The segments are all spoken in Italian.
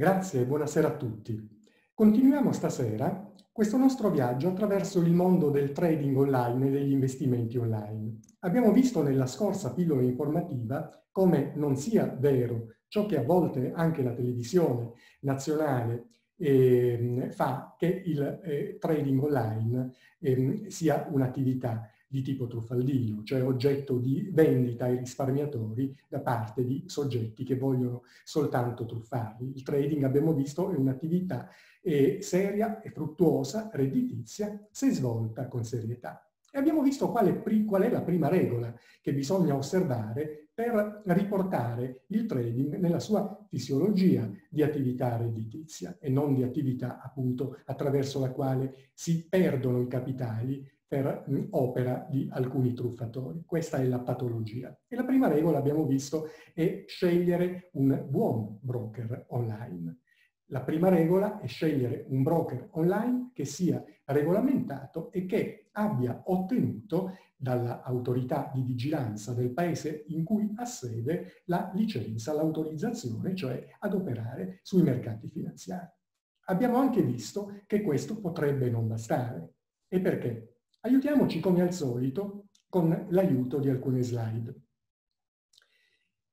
Grazie e buonasera a tutti. Continuiamo stasera questo nostro viaggio attraverso il mondo del trading online e degli investimenti online. Abbiamo visto nella scorsa pillola informativa come non sia vero ciò che a volte anche la televisione nazionale eh, fa che il eh, trading online eh, sia un'attività di tipo truffaldino, cioè oggetto di vendita ai risparmiatori da parte di soggetti che vogliono soltanto truffarli. Il trading, abbiamo visto, è un'attività eh, seria e fruttuosa, redditizia, se svolta con serietà. E abbiamo visto qual è, qual è la prima regola che bisogna osservare per riportare il trading nella sua fisiologia di attività redditizia e non di attività appunto attraverso la quale si perdono i capitali per opera di alcuni truffatori. Questa è la patologia. E la prima regola, abbiamo visto, è scegliere un buon broker online. La prima regola è scegliere un broker online che sia regolamentato e che abbia ottenuto dall'autorità di vigilanza del paese in cui ha sede la licenza, l'autorizzazione, cioè ad operare sui mercati finanziari. Abbiamo anche visto che questo potrebbe non bastare. E perché? Aiutiamoci come al solito con l'aiuto di alcune slide.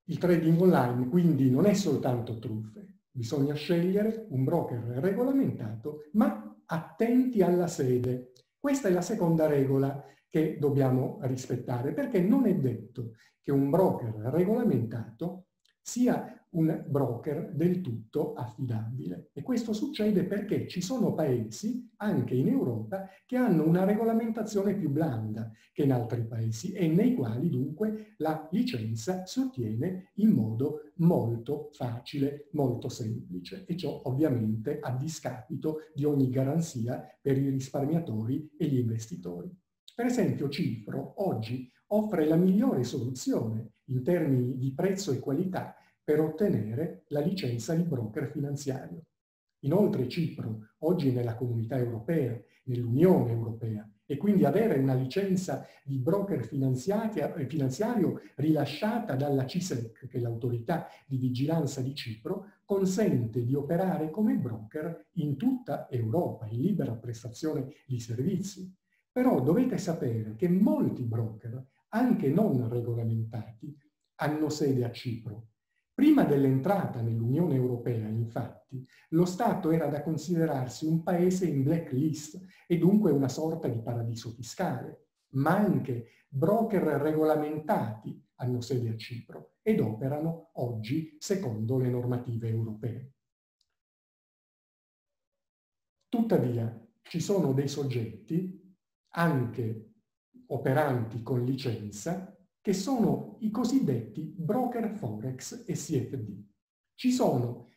Il trading online quindi non è soltanto truffe, bisogna scegliere un broker regolamentato ma attenti alla sede. Questa è la seconda regola che dobbiamo rispettare perché non è detto che un broker regolamentato sia un broker del tutto affidabile. E questo succede perché ci sono paesi, anche in Europa, che hanno una regolamentazione più blanda che in altri paesi e nei quali dunque la licenza si ottiene in modo molto facile, molto semplice e ciò ovviamente a discapito di ogni garanzia per i risparmiatori e gli investitori. Per esempio Cifro oggi offre la migliore soluzione in termini di prezzo e qualità per ottenere la licenza di broker finanziario. Inoltre Cipro, oggi nella comunità europea, nell'Unione Europea, e quindi avere una licenza di broker finanziario rilasciata dalla CISEC, che è l'autorità di vigilanza di Cipro, consente di operare come broker in tutta Europa, in libera prestazione di servizi. Però dovete sapere che molti broker, anche non regolamentati, hanno sede a Cipro Prima dell'entrata nell'Unione Europea, infatti, lo Stato era da considerarsi un paese in blacklist e dunque una sorta di paradiso fiscale, ma anche broker regolamentati hanno sede a Cipro ed operano oggi secondo le normative europee. Tuttavia, ci sono dei soggetti, anche operanti con licenza, che sono i cosiddetti broker forex e CFD. Ci sono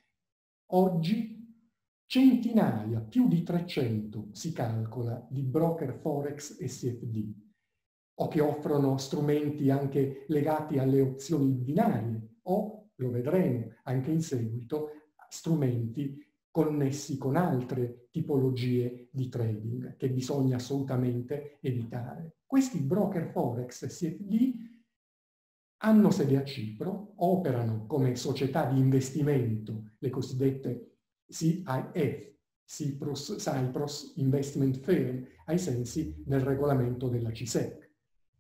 oggi centinaia, più di 300 si calcola, di broker forex e CFD, o che offrono strumenti anche legati alle opzioni binarie, o, lo vedremo anche in seguito, strumenti connessi con altre tipologie di trading che bisogna assolutamente evitare. Questi broker forex CFD hanno sede a Cipro, operano come società di investimento, le cosiddette CIF, Cyprus, Cyprus Investment Firm, ai sensi del regolamento della CISEC.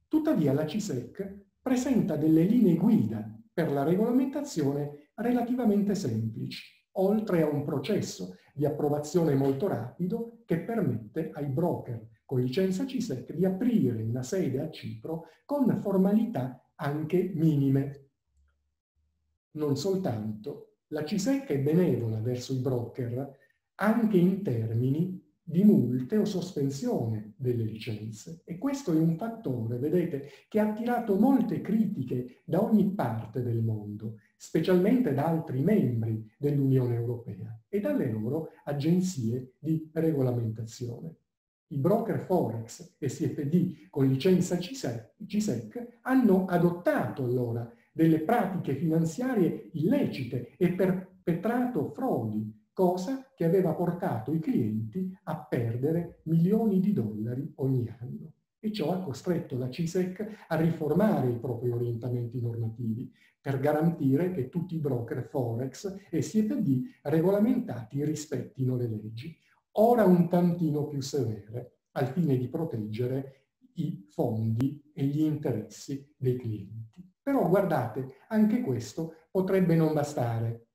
Tuttavia la CISEC presenta delle linee guida per la regolamentazione relativamente semplici, oltre a un processo di approvazione molto rapido che permette ai broker con licenza CISEC di aprire una sede a Cipro con formalità anche minime. Non soltanto, la CISEC è benevola verso i broker anche in termini di multe o sospensione delle licenze. E questo è un fattore, vedete, che ha attirato molte critiche da ogni parte del mondo, specialmente da altri membri dell'Unione Europea e dalle loro agenzie di regolamentazione. I broker Forex e CFD con licenza CISEC hanno adottato allora delle pratiche finanziarie illecite e perpetrato frodi, cosa che aveva portato i clienti a perdere milioni di dollari ogni anno. E ciò ha costretto la CISEC a riformare i propri orientamenti normativi per garantire che tutti i broker Forex e CFD regolamentati rispettino le leggi, ora un tantino più severe, al fine di proteggere i fondi e gli interessi dei clienti. Però guardate, anche questo potrebbe non bastare.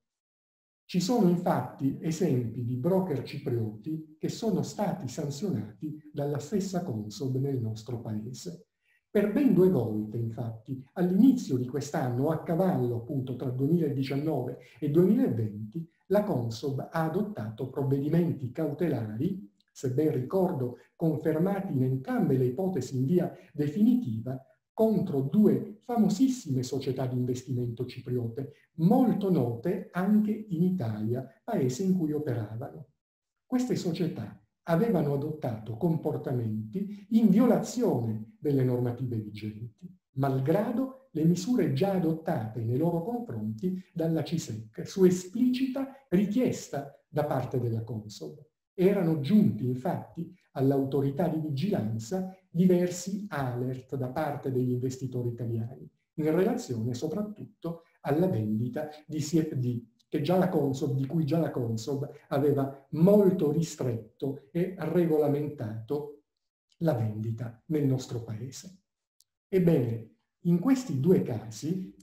Ci sono infatti esempi di broker ciprioti che sono stati sanzionati dalla stessa Consob nel nostro paese. Per ben due volte, infatti, all'inizio di quest'anno, a cavallo appunto tra 2019 e 2020, la Consob ha adottato provvedimenti cautelari, se ben ricordo confermati in entrambe le ipotesi in via definitiva, contro due famosissime società di investimento cipriote, molto note anche in Italia, paese in cui operavano. Queste società avevano adottato comportamenti in violazione delle normative vigenti, malgrado le misure già adottate nei loro confronti dalla CISEC su esplicita richiesta da parte della Consob. Erano giunti infatti all'autorità di vigilanza diversi alert da parte degli investitori italiani in relazione soprattutto alla vendita di CFD che già la Consob, di cui già la Consob aveva molto ristretto e regolamentato la vendita nel nostro paese. Ebbene, in questi due casi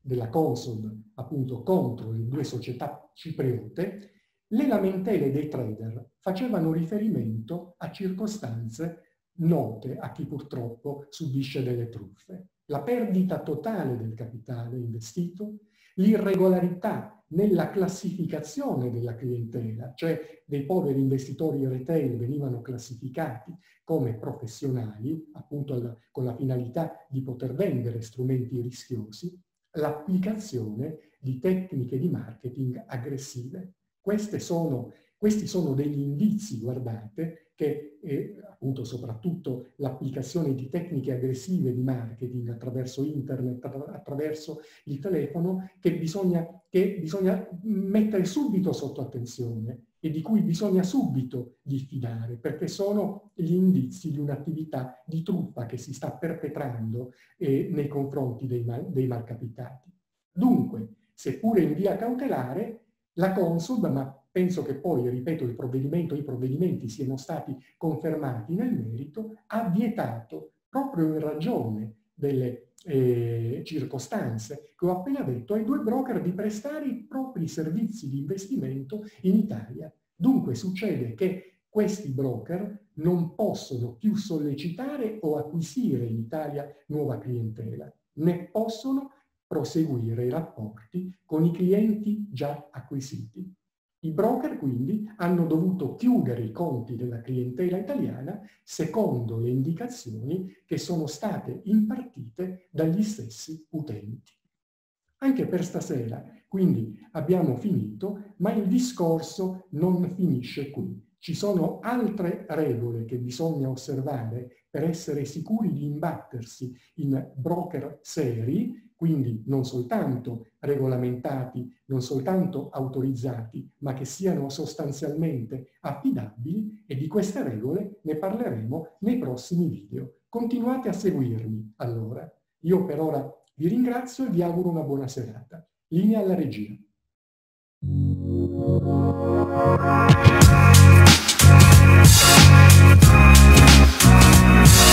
della Consob appunto contro le due società cipriote, le lamentele dei trader facevano riferimento a circostanze note a chi purtroppo subisce delle truffe. La perdita totale del capitale investito, l'irregolarità nella classificazione della clientela, cioè dei poveri investitori retail venivano classificati come professionali, appunto alla, con la finalità di poter vendere strumenti rischiosi, l'applicazione di tecniche di marketing aggressive. Sono, questi sono degli indizi, guardate, che eh, appunto soprattutto l'applicazione di tecniche aggressive di marketing attraverso internet, attraverso il telefono, che bisogna, che bisogna mettere subito sotto attenzione e di cui bisogna subito diffidare, perché sono gli indizi di un'attività di truffa che si sta perpetrando eh, nei confronti dei, mal, dei malcapitati. Dunque, seppure in via cautelare, la Consob, ma penso che poi, ripeto, il provvedimento, i provvedimenti siano stati confermati nel merito, ha vietato, proprio in ragione delle eh, circostanze che ho appena detto, ai due broker di prestare i propri servizi di investimento in Italia. Dunque succede che questi broker non possono più sollecitare o acquisire in Italia nuova clientela, né possono proseguire i rapporti con i clienti già acquisiti. I broker quindi hanno dovuto chiudere i conti della clientela italiana secondo le indicazioni che sono state impartite dagli stessi utenti. Anche per stasera, quindi abbiamo finito, ma il discorso non finisce qui. Ci sono altre regole che bisogna osservare per essere sicuri di imbattersi in broker seri quindi non soltanto regolamentati, non soltanto autorizzati, ma che siano sostanzialmente affidabili e di queste regole ne parleremo nei prossimi video. Continuate a seguirmi allora. Io per ora vi ringrazio e vi auguro una buona serata. Linea alla regia. Thank